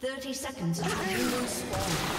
30 seconds until minions spawn.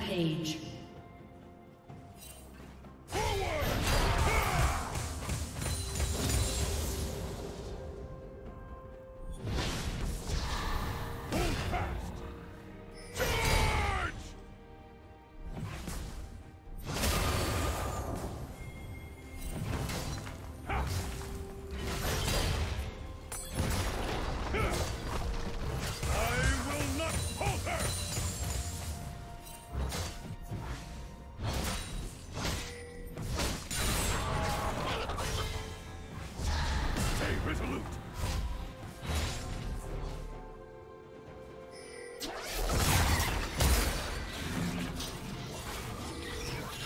Rampage.